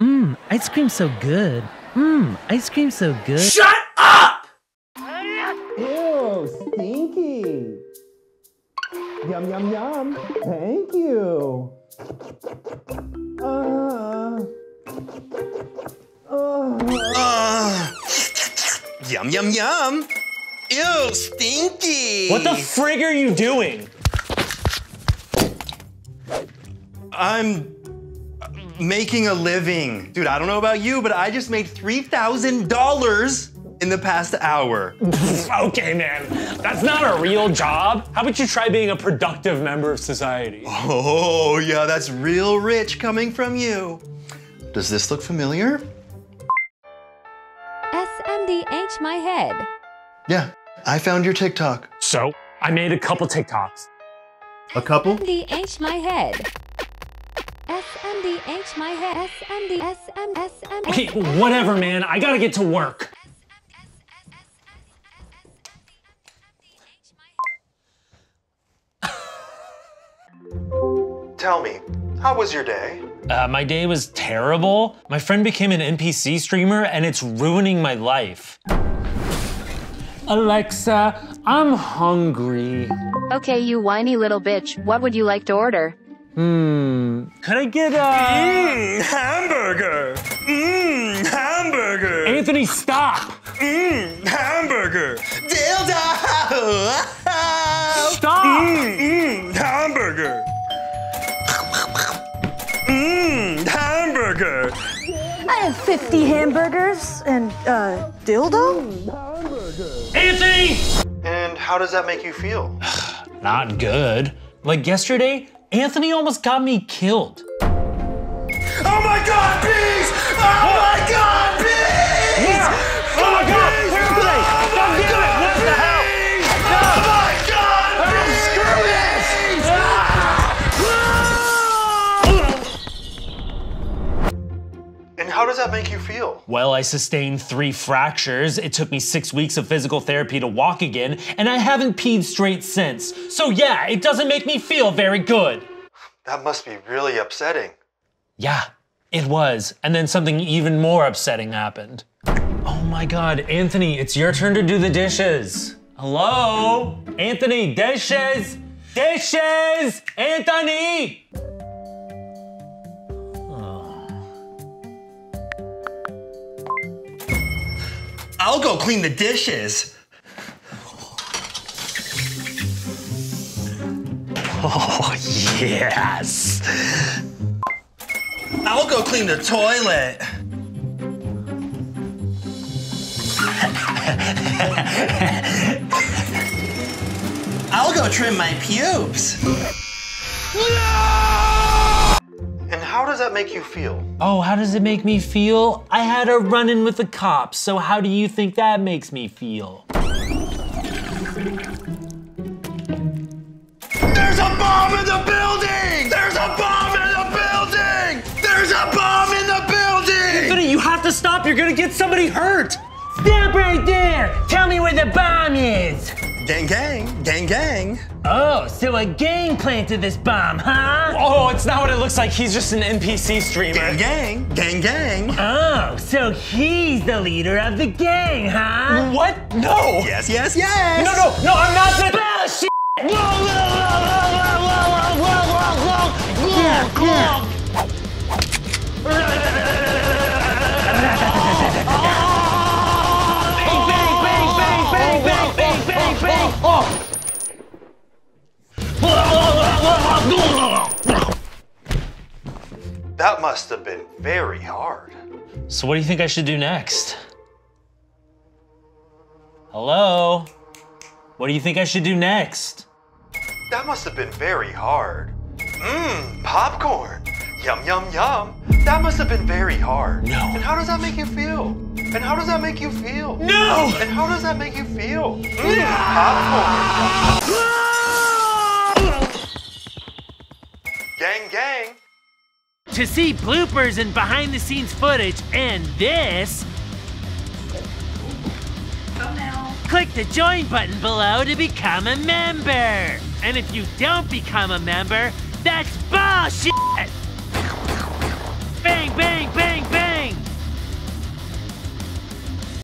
Mmm, ice cream so good. Mmm, ice cream so good. Shut up! Ew, stinky. Yum, yum, yum. Thank you. Uh, uh. Uh, yum, yum, yum. Ew, stinky. What the frig are you doing? I'm making a living. Dude, I don't know about you, but I just made $3,000 in the past hour. okay, man. That's not a real job. How about you try being a productive member of society? Oh, yeah, that's real rich coming from you. Does this look familiar? SMDH my head. Yeah, I found your TikTok. So, I made a couple TikToks. A couple? SMDH my head. SMDH my head. SMD SM SM. Okay, whatever, man. I gotta get to work. Tell me, how was your day? Uh, my day was terrible. My friend became an NPC streamer and it's ruining my life. Alexa, I'm hungry. Okay, you whiny little bitch, what would you like to order? Hmm, could I get a... Mmm, hamburger. Mmm, hamburger. Anthony, stop! Mmm, hamburger. Dildo. Stop! Mmm, mmm, hamburger. Mmm, hamburger. I have 50 hamburgers and uh, dildo. Anthony! And how does that make you feel? Not good. Like yesterday, Anthony almost got me killed. Oh my god, bees! Oh my god, how does that make you feel? Well, I sustained three fractures. It took me six weeks of physical therapy to walk again, and I haven't peed straight since. So yeah, it doesn't make me feel very good. That must be really upsetting. Yeah, it was. And then something even more upsetting happened. Oh my god, Anthony, it's your turn to do the dishes. Hello? Anthony, dishes! Dishes! Anthony! I'll go clean the dishes. Oh, yes. I'll go clean the toilet. I'll go trim my pubes. And how does that make you feel? Oh, how does it make me feel? I had a run in with the cops, so how do you think that makes me feel? There's a bomb in the building! There's a bomb in the building! There's a bomb in the building! Anthony, you have to stop. You're gonna get somebody hurt. Stop right there. Tell me where the bomb is. Gang, gang, gang, gang. Oh, so a gang planted this bomb, huh? Oh, it's not what it looks like. He's just an NPC streamer. Gang, gang, gang, gang. Oh, so he's the leader of the gang, huh? What? No. Yes, yes, yes. No, no, no, I'm not the bullshit. Whoa, whoa, whoa, whoa, whoa, whoa, whoa, whoa, whoa, whoa. That must have been very hard. So what do you think I should do next? Hello? What do you think I should do next? That must have been very hard. Mmm, popcorn. Yum, yum, yum. That must have been very hard. No. And how does that make you feel? And how does that make you feel? No! And how does that make you feel? Gang, gang. To see bloopers and behind the scenes footage and this, click the join button below to become a member. And if you don't become a member, that's bullshit! Bang, bang, bang!